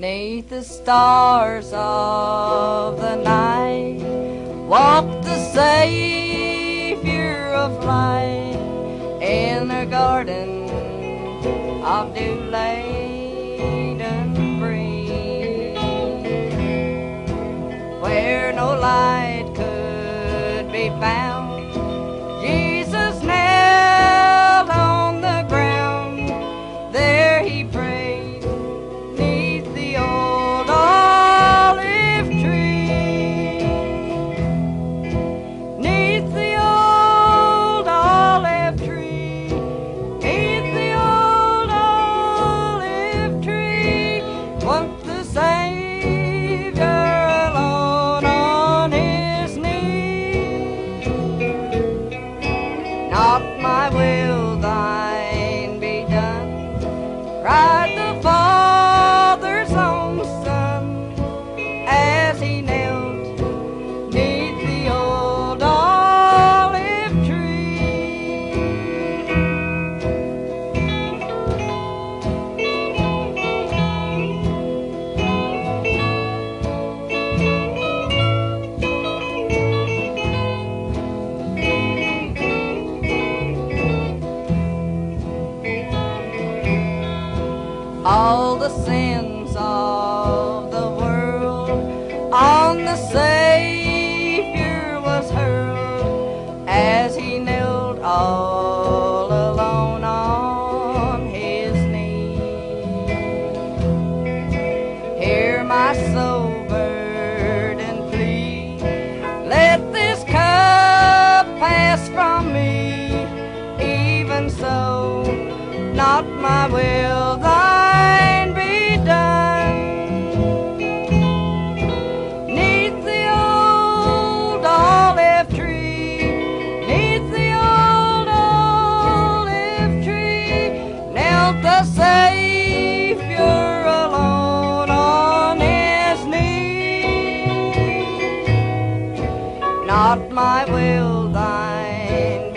Neath the stars of the night walked the Savior of light in the garden of dew laden breeze, where no light Not my will, thine be done, cried the All the sins of the world. On the Savior was hurled as he knelt all alone on his knee. Hear my soul burden plea, let this cup pass from me, even so, not my will, not my will thine.